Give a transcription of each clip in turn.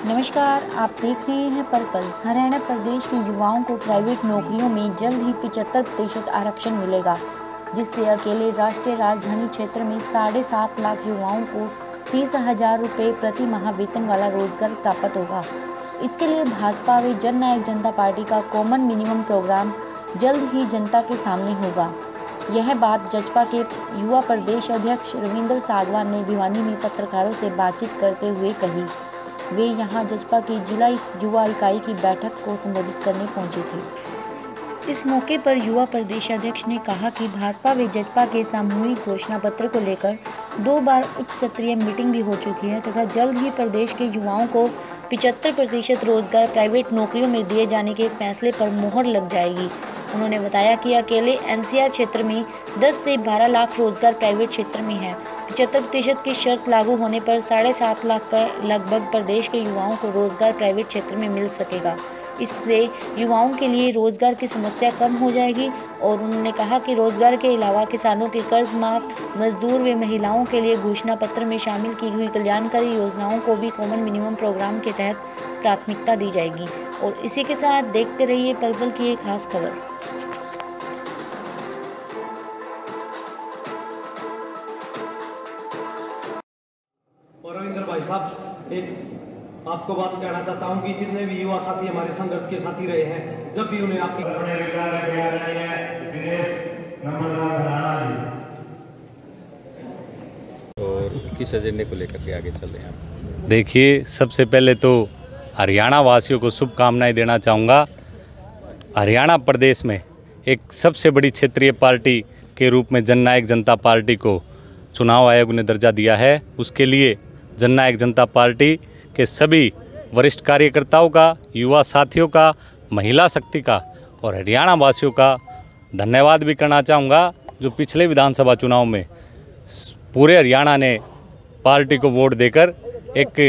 नमस्कार, आप देख रहे हैं पल पल हरियाणा प्रदेश के युवाओं को प्राइवेट नौकरियों में जल्द ही पिचहत्तर प्रतिशत आरक्षण मिलेगा, जिससे अकेले राष्ट्रीय राजधानी क्षेत्र में साढ़े सात लाख युवाओं को तीस हज़ार रुपये प्रति माह वेतन वाला रोज़गार प्राप्त होगा। इसके लिए भाजपा व जन नायक जनता पार्टी का कॉमन मिनिमम प्रोग्राम जल्द ही जनता के सामने होगा। यह बात जजपा के युवा प्रदेश अध्यक्ष रविंद्र सागवान ने भिवानी में पत्रकारों से बातचीत करते हुए कही। वे यहाँ जजपा की जिला युवा इकाई की बैठक को संबोधित करने पहुँचे थे। इस मौके पर युवा प्रदेश अध्यक्ष ने कहा कि भाजपा व जजपा के सामूहिक घोषणा पत्र को लेकर दो बार उच्च स्तरीय मीटिंग भी हो चुकी है तथा जल्द ही प्रदेश के युवाओं को पिचहत्तर प्रतिशत रोज़गार प्राइवेट नौकरियों में दिए जाने के फैसले पर मोहर लग जाएगी। उन्होंने बताया कि अकेले एनसीआर क्षेत्र में 10 से 12 लाख रोज़गार प्राइवेट क्षेत्र में है। पचहत्तर प्रतिशत की शर्त लागू होने पर साढ़े सात लाख का लगभग प्रदेश के युवाओं को रोज़गार प्राइवेट क्षेत्र में मिल सकेगा। इससे युवाओं के लिए रोज़गार की समस्या कम हो जाएगी और उन्होंने कहा कि रोज़गार के अलावा किसानों के कर्ज माफ़, मजदूर व महिलाओं के लिए घोषणा पत्र में शामिल की हुई कल्याणकारी योजनाओं को भी कॉमन मिनिमम प्रोग्राम के तहत प्राथमिकता दी जाएगी। और इसी के साथ देखते रहिए पल पल की एक खास खबर। साहब एक आपको बात कहना चाहता हूँ कि जितने भी युवा साथी हमारे संघर्ष के साथी रहे हैं जब भी उन्हें आपकी है और किस एजेंडे को लेकर के आगे चल रहे हैं आप? देखिए सबसे पहले तो हरियाणा वासियों को शुभकामनाएँ देना चाहूँगा। हरियाणा प्रदेश में एक सबसे बड़ी क्षेत्रीय पार्टी के रूप में जननायक जनता पार्टी को चुनाव आयोग ने दर्जा दिया है। उसके लिए जननायक जनता पार्टी के सभी वरिष्ठ कार्यकर्ताओं का युवा साथियों का महिला शक्ति का और हरियाणा वासियों का धन्यवाद भी करना चाहूँगा जो पिछले विधानसभा चुनाव में पूरे हरियाणा ने पार्टी को वोट देकर एक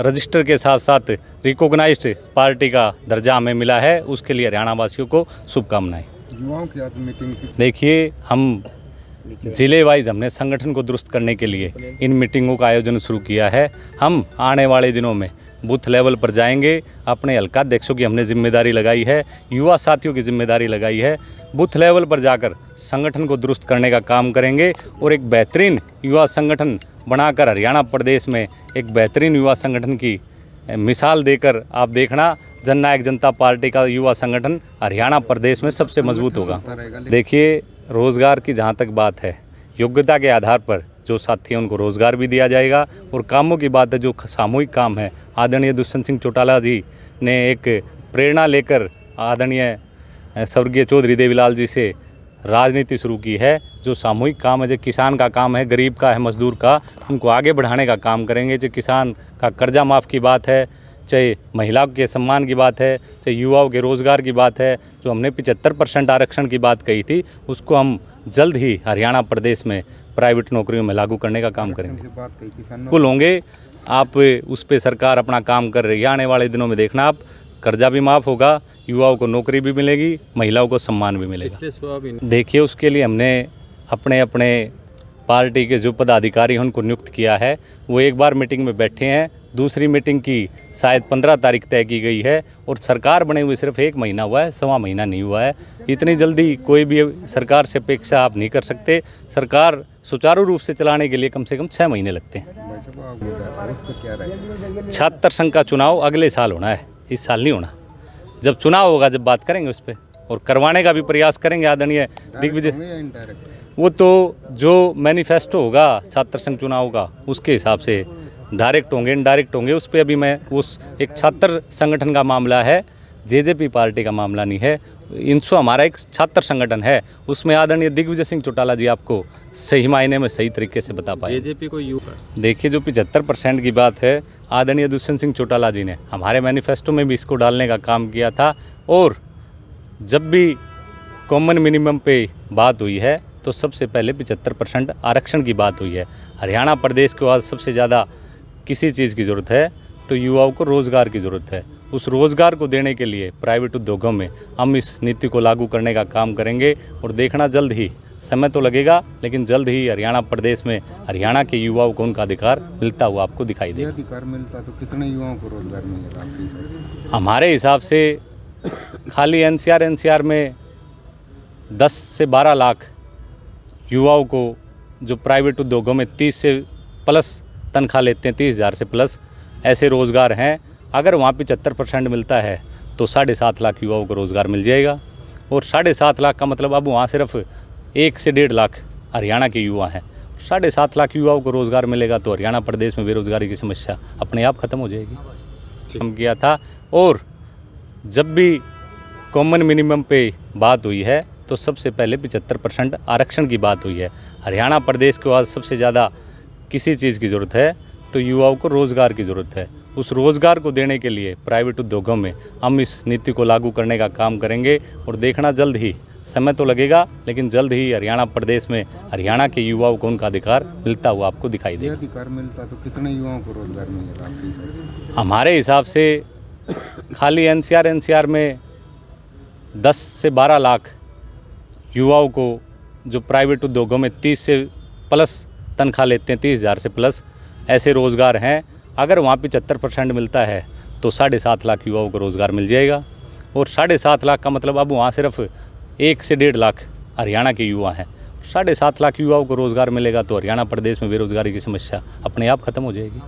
रजिस्टर के साथ साथ रिकॉग्नाइज्ड पार्टी का दर्जा हमें मिला है उसके लिए हरियाणा वासियों को शुभकामनाएँ। युवाओं की आज मीटिंग देखिए हम ज़िले वाइज हमने संगठन को दुरुस्त करने के लिए इन मीटिंगों का आयोजन शुरू किया है। हम आने वाले दिनों में बूथ लेवल पर जाएँगे। अपने हल्का अध्यक्षों की हमने ज़िम्मेदारी लगाई है, युवा साथियों की ज़िम्मेदारी लगाई है। बूथ लेवल पर जाकर संगठन को दुरुस्त करने का काम करेंगे और एक बेहतरीन युवा संगठन बनाकर हरियाणा प्रदेश में एक बेहतरीन युवा संगठन की मिसाल देकर आप देखना जननायक जनता पार्टी का युवा संगठन हरियाणा प्रदेश में सबसे मज़बूत होगा। देखिए, रोज़गार की जहाँ तक बात है, योग्यता के आधार पर जो साथी हैं, उनको रोज़गार भी दिया जाएगा और कामों की बात है, जो सामूहिक काम है, आदरणीय दुष्यंत सिंह चौटाला जी ने एक प्रेरणा लेकर आदरणीय स्वर्गीय चौधरी देवीलाल जी से राजनीति शुरू की है, जो सामूहिक काम है, जो किसान का काम है, गरीब का है, मजदूर का, उनको आगे बढ़ाने का काम करेंगे। जो किसान का कर्जा माफ़ की बात है चाहे महिलाओं के सम्मान की बात है चाहे युवाओं के रोज़गार की बात है जो हमने पिचहत्तर परसेंट आरक्षण की बात कही थी उसको हम जल्द ही हरियाणा प्रदेश में प्राइवेट नौकरियों में लागू करने का काम करेंगे। बात कही कुल होंगे आप उस पर सरकार अपना काम कर रही है आने वाले दिनों में देखना आप कर्जा भी माफ़ होगा युवाओं को नौकरी भी मिलेगी महिलाओं को सम्मान भी मिलेगा। देखिए उसके लिए हमने अपने अपने पार्टी के जो पदाधिकारी हैं उनको नियुक्त किया है वो एक बार मीटिंग में बैठे हैं दूसरी मीटिंग की शायद पंद्रह तारीख तय की गई है और सरकार बने हुए सिर्फ़ एक महीना हुआ है, सवा महीना नहीं हुआ है। इतनी जल्दी कोई भी सरकार से अपेक्षा आप नहीं कर सकते। सरकार सुचारू रूप से चलाने के लिए कम से कम छः महीने लगते हैं। छहत्तर संघ का चुनाव अगले साल होना है, इस साल नहीं होना। जब चुनाव होगा, जब बात करेंगे उस पर और करवाने का भी प्रयास करेंगे आदरणीय दिग्विजय। वो तो जो मैनिफेस्टो होगा छात्र संघ चुनाव का, उसके हिसाब से डायरेक्ट होंगे इनडायरेक्ट होंगे उस पर अभी मैं उस एक छात्र संगठन का मामला है जेजेपी पार्टी का मामला नहीं है इंसो हमारा एक छात्र संगठन है उसमें आदरणीय दिग्विजय सिंह चौटाला जी आपको सही मायने में सही तरीके से बता पाए। जेजेपी को यू देखिए जो पिछहत्तर परसेंट की बात है आदरणीय दुष्यंत सिंह चौटाला जी ने हमारे मैनिफेस्टो में भी इसको डालने का काम किया था और जब भी कॉमन मिनिमम पे बात हुई है तो सबसे पहले पिछहत्तर परसेंट आरक्षण की बात हुई है। हरियाणा प्रदेश को आज सबसे ज़्यादा किसी चीज़ की ज़रूरत है तो युवाओं को रोज़गार की ज़रूरत है। उस रोज़गार को देने के लिए प्राइवेट उद्योगों में हम इस नीति को लागू करने का काम करेंगे और देखना जल्द ही समय तो लगेगा लेकिन जल्द ही हरियाणा प्रदेश में हरियाणा के युवाओं को उनका अधिकार मिलता हुआ आपको दिखाई देगा। अधिकार मिलता तो कितने युवाओं को रोज़गार मिलेगा से? हमारे हिसाब से खाली एनसीआर एनसीआर में 10 से 12 लाख युवाओं को जो प्राइवेट उद्योगों में 30 से प्लस तनख्वाह लेते हैं तीस हज़ार से प्लस। ऐसे रोज़गार हैं अगर वहाँ पचहत्तर परसेंट मिलता है तो साढ़े सात लाख युवाओं को रोज़गार मिल जाएगा। और साढ़े सात लाख का मतलब अब वहाँ सिर्फ़ एक से डेढ़ लाख हरियाणा के युवा हैं। साढ़े सात लाख युवाओं को रोज़गार मिलेगा तो हरियाणा प्रदेश में बेरोज़गारी की समस्या अपने आप ख़त्म हो जाएगी। हम किया था और जब भी कॉमन मिनिमम पे बात हुई है तो सबसे पहले पिचहत्तर परसेंट आरक्षण की बात हुई है। हरियाणा प्रदेश के आज सबसे ज़्यादा किसी चीज़ की ज़रूरत है तो युवाओं को रोज़गार की ज़रूरत है। उस रोज़गार को देने के लिए प्राइवेट उद्योगों में हम इस नीति को लागू करने का काम करेंगे और देखना जल्द ही समय तो लगेगा लेकिन जल्द ही हरियाणा प्रदेश में हरियाणा के युवाओं को उनका अधिकार मिलता हुआ आपको दिखाई देगा। अधिकार मिलता तो कितने युवाओं को रोज़गार मिलेगा से? हमारे हिसाब से खाली एनसीआर एनसीआर में 10 से 12 लाख युवाओं को जो प्राइवेट उद्योगों में 30 से प्लस तनख्वाह लेते हैं, तीस हज़ार से प्लस। ऐसे रोज़गार हैं। अगर वहाँ पचहत्तर परसेंट मिलता है तो साढ़े सात लाख युवाओं को रोज़गार मिल जाएगा। और साढ़े सात लाख का मतलब अब वहाँ सिर्फ़ एक से डेढ़ लाख हरियाणा के युवा हैं। साढ़े सात लाख युवाओं को रोज़गार मिलेगा तो हरियाणा प्रदेश में बेरोज़गारी की समस्या अपने आप ख़त्म हो जाएगी।